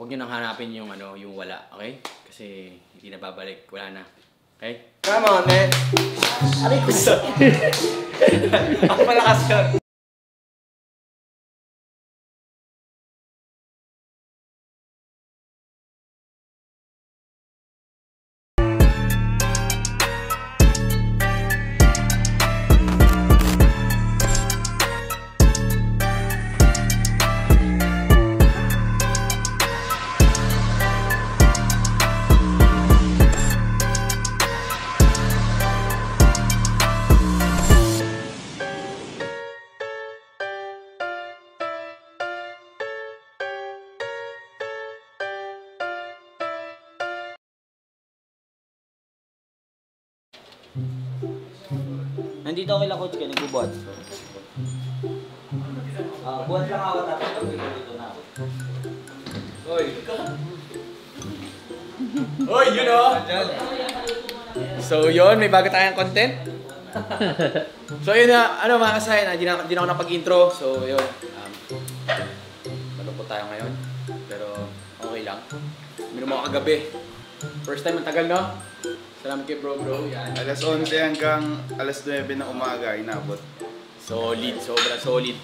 huwag nyo nang hanapin yung ano, yung wala, okay? Kasi hindi na babalik, wala na. Okay? Come on, man. Aray ko sa... Ako malakas ka. Nandito ako kila coach ka, nagbubuhat. Ah, buhat lang ako tapos dito na ako. Hoy! Hoy, yun oh! So yun, may bago tayong content. so yun na, ano mga kasayan, hindi na, hindi na ako napag-intro. So yun, um, malungkot tayo ngayon. Pero okay lang. Minum ako kagabi. First time ang tagal, no? Salamat kay bro, bro. Yan. Alas 11 hanggang alas 9 ng umaga inabot. Solid, sobra solid.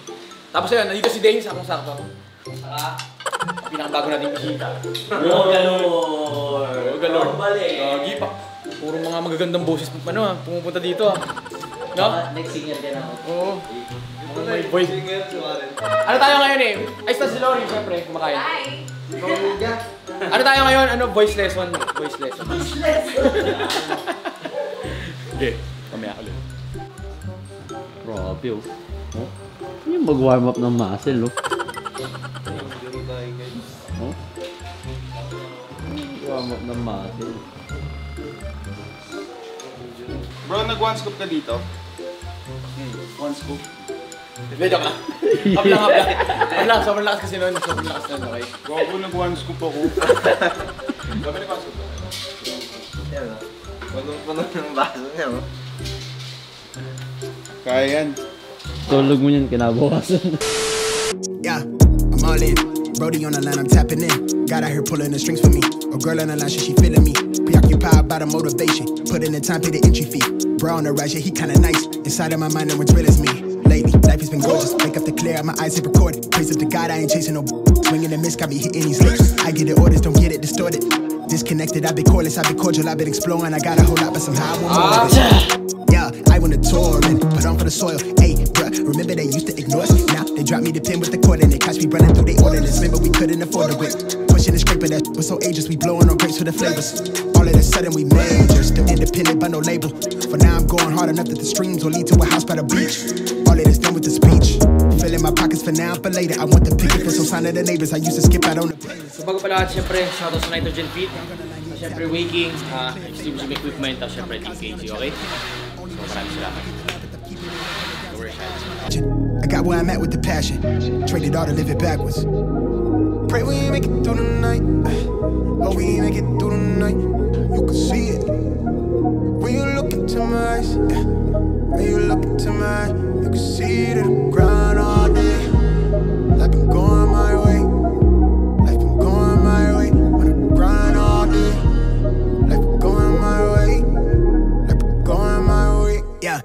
Tapos ayun, nandito si Dane, sakong-sakto. Saka, pinakabago nating bisita. Oh, galor! Oh, galor. Balik! Gagi pa. Puro mga magagandang boses ano ah, pumupunta dito ah. No? Next singer na ako. Oo. Mga may voice. Ano tayo ngayon eh? Ay, sa si Lori, syempre, kumakain. Ano tayo ngayon? Ano? Voice lesson. Voice lesson. Voice lesson. Okay, mamaya ulit. Grabe oh. oh. Yung mag-warm up ng muscle oh. Oh. Warm up ng muscle. Bro, nag one scoop ka dito? One scoop. Hindi, joke lang. Up lang, up lang. Up lang, sobrang lakas kasi nun. Sobrang lakas nun, okay? Gago, nag one scoop ako. Sabi ni Pasok. Yan. Punong-puno ng baso niya. Kaya yan. Tulog mo yan kinabukasan. Yeah, I'm all in. Brody on the line, I'm tapping in. God out here pulling the strings for me. A girl on the line, she, she feeling me. Preoccupied by the motivation. Put in the time, pay the entry fee. Bro on the rise, yeah, he kinda nice. Inside of my mind, no one's real as me. Lately, life has been gorgeous. Wake up to clear, my eyes hit recorded. Praise up to God, I ain't chasing no Swinging the miss, got me hitting these licks. I get the orders, don't get it distorted. Disconnected, I've been cordless, I've been cordial, I've been exploring. I got a whole lot, but somehow I want more ah, of it. Yeah, I want a tour and put on for the soil. Hey, bruh, remember they used to ignore us? Now they drop me the pin with the cord and they catch me running through the ordinance. Remember we couldn't afford the whip. Pushing and scraping that was so ages, we blowing on grapes for the flavors. All of a sudden we major, still independent but no label. For now I'm going hard enough that the streams will lead to a house by the beach. All of this done with the speech. Filling my pockets for now, later. I want the picket for some sign of the neighbors. I used to skip out on the So bago lahat, syempre, shoutout sa Nitrogen Fit. Syempre, uh, Extreme Gym Equipment, tapos syempre, Team KG, okay? So maraming salamat. I got where I'm at with the passion. Traded all to live it backwards. Pray we make it through the night. Oh, we make it through the night. You can see it. When you look into my eyes.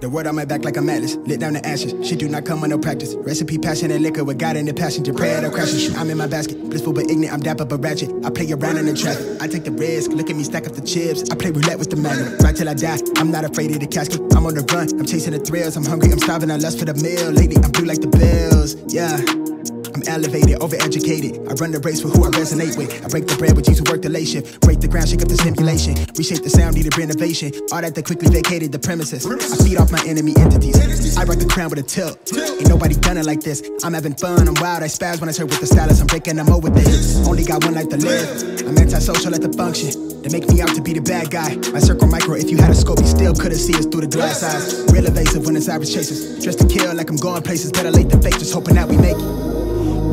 The word on my back like I'm Atlas. Lit down the ashes. Shit do not come with no practice. Recipe, passion, and liquor with God in the passenger. Pray at crashes. I'm in my basket. Blissful but ignorant. I'm dapper but ratchet. I play around in the traffic. I take the risk. Look at me stack up the chips. I play roulette with the magnet. Right till I die. I'm not afraid of the casket. I'm on the run. I'm chasing the thrills. I'm hungry. I'm starving. I lust for the meal. Lately, I'm blue like the bills. Yeah. I'm elevated, overeducated. I run the race with who I resonate with. I break the bread with you to work the late shift. Break the ground, shake up the simulation. Reshape the sound, needed renovation. All that that quickly vacated the premises. I feed off my enemy entities. I rock the crown with a tilt. Ain't nobody done it like this. I'm having fun, I'm wild, I spaz when I serve with the stylist. I'm breaking them over with hits. Only got one life to live. I'm antisocial at the function. They make me out to be the bad guy. My circle micro, if you had a scope, you still couldn't see us through the glass eyes. Real evasive when it's average chasers. Dressed to kill like I'm going places. Better late than fake, just hoping that we make it.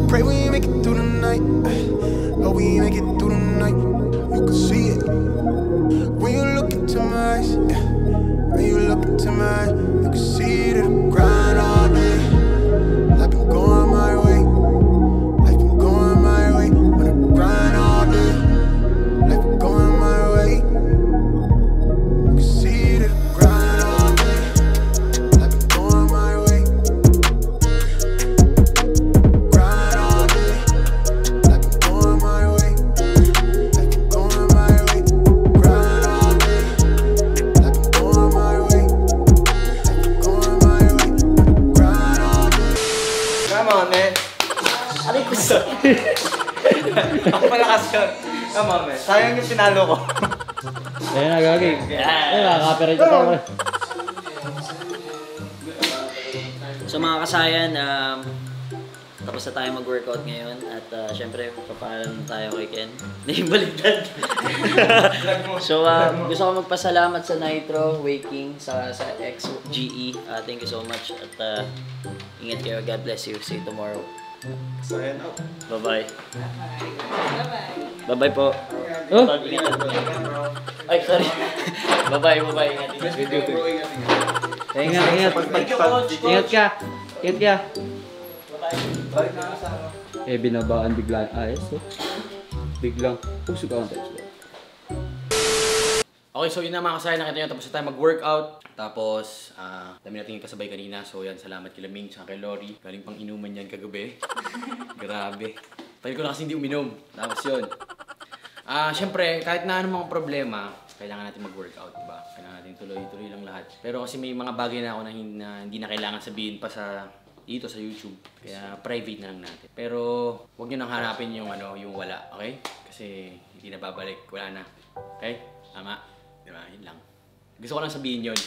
Pray we make it through the night. Oh, we make it through the night. You can see it. When you look into my eyes. When you look into my eyes, Ang malakas yun. Tama, me. Sayang yung pinalo ko. Ayun na, gagi. Ayun na, copyright ito. So mga kasayan, um, tapos na tayo mag-workout ngayon at uh, syempre papaalam tayo kay Ken. Hindi baligtad. so um, gusto ko magpasalamat sa Nitro Waking sa sa XGE. Uh, thank you so much at uh, ingat kayo. God bless you. See you tomorrow. Sayang out. Bye-bye. Bye-bye po. Oh. Ay, sorry. bye-bye, bye-bye. Ingat, ingat. Ingat, ingat. ingat, ka. Ingat ka. Ano. Eh, binabaan bigla. Ayos, oh. Biglang. Pusog ako text ko. Okay, so yun na mga kasayan, nakita nyo, tapos na tayo mag-workout. Tapos, ah, dami natin yung kasabay kanina. So yan, salamat kay Laming, tsaka kay Lori. Galing pang inuman yan kagabi. Grabe. Tagal ko na kasi hindi uminom. Tapos yun. Ah, syempre, kahit na anong mga problema, kailangan natin mag-workout, di ba? Kailangan natin tuloy-tuloy lang lahat. Pero kasi may mga bagay na ako na, na hindi na kailangan sabihin pa sa dito sa YouTube. Kaya private na lang natin. Pero huwag niyo nang hanapin yung ano, yung wala, okay? Kasi hindi na babalik, wala na. Okay? Tama. Di ba? Yun lang. Gusto ko lang sabihin yun.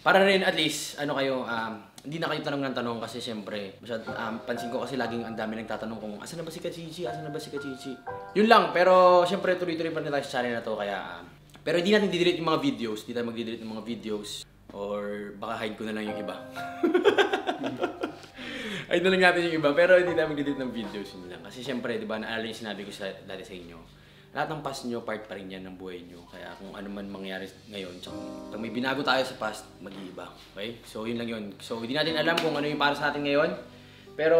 Para rin at least, ano kayo, um, hindi na kayo tanong ng tanong kasi syempre, masyad, um, pansin ko kasi laging ang dami nagtatanong kung asan na ba si Kachichi, asan na ba si Kachichi. Yun lang, pero syempre tuloy-tuloy pa rin tayo sa channel na to, kaya, um, pero hindi natin didelete yung mga videos, hindi tayo magdidelete ng mga videos, or baka hide ko na lang yung iba. hide na lang natin yung iba, pero hindi tayo magdidelete ng videos, yun lang. Kasi syempre, di ba, naalala yung sinabi ko sa, dati sa inyo, lahat ng past nyo, part pa rin yan ng buhay nyo. Kaya kung ano man mangyari ngayon, tsaka pag may binago tayo sa past, mag-iiba. Okay? So, yun lang yun. So, hindi natin alam kung ano yung para sa atin ngayon. Pero,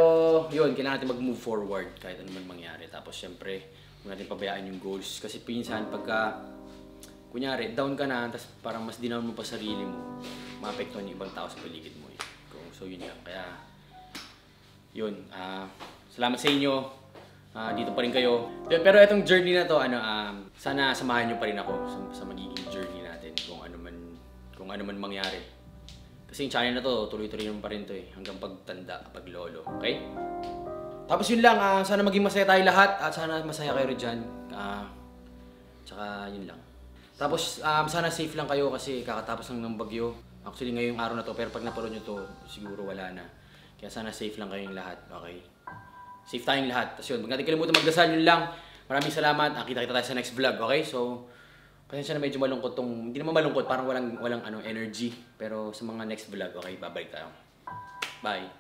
yun, kailangan natin mag-move forward kahit ano man mangyari. Tapos, syempre, huwag natin pabayaan yung goals. Kasi pinsan, pagka, kunyari, down ka na, tapos parang mas dinaw mo pa sarili mo, maapektuhan yung ibang tao sa paligid mo. Eh. Kung- So, yun lang. Kaya, yun, ah, salamat sa inyo. Ah, dito pa rin kayo. Pero itong journey na to, ano, um, sana samahan nyo pa rin ako sa, sa magiging journey natin kung ano man kung ano man mangyari. Kasi yung channel na to, tuloy-tuloy naman pa rin to eh, hanggang pagtanda, pag lolo. Okay? Tapos yun lang, ah, sana maging masaya tayo lahat at sana masaya kayo dyan. Ah, tsaka yun lang. Tapos um, sana safe lang kayo kasi kakatapos lang ng bagyo. Actually ngayong araw na to, pero pag napanood nyo to, siguro wala na. Kaya sana safe lang kayong lahat, okay? Safe tayong lahat. Tapos yun, huwag natin kalimutan magdasal yun lang. Maraming salamat. Ah, kita-kita tayo sa next vlog, okay? So, pasensya na medyo malungkot tong, hindi naman malungkot, parang walang, walang ano, energy. Pero sa mga next vlog, okay, babalik tayo. Bye.